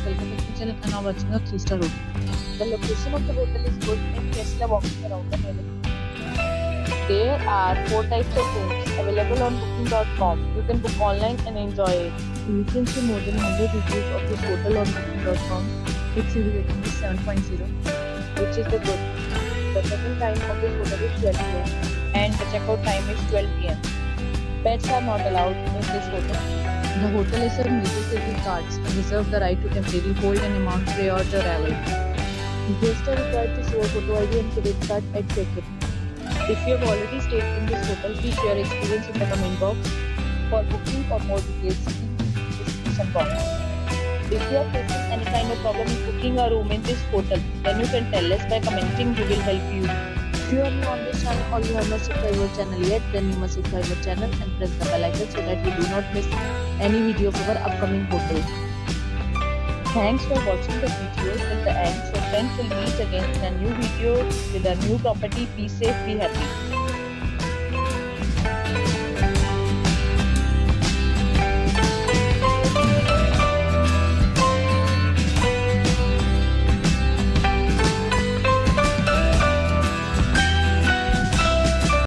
to my channel and now watching a 3 star hotel. The location of the hotel is good and guests love walking around the neighborhood. There are four types of rooms available on booking.com. You can book online and enjoy it. You can see more than 100 reviews of this hotel on booking.com. Its review rating is 7.0. which is the good. The check-in time of this hotel is 12 pm and the checkout time is 12 pm. Pets are not allowed in this hotel. The hotel major credit cards and reserves the right to temporarily hold an amount prior to arrival. Guests are required to show a photo ID and credit card at check-in. If you have already stayed in this hotel, please share your experience in the comment box. For booking or more details, please description box. If you are facing any kind of problem in booking a room in this hotel, then you can tell us by commenting. We will help you. If you are new on this channel or you have not subscribed our channel yet, then you must subscribe our channel and press the bell icon so that you do not miss any video of our upcoming hotel. Thanks for watching the video till the end. So friends will meet again in a new video with a new property. Be safe, be happy.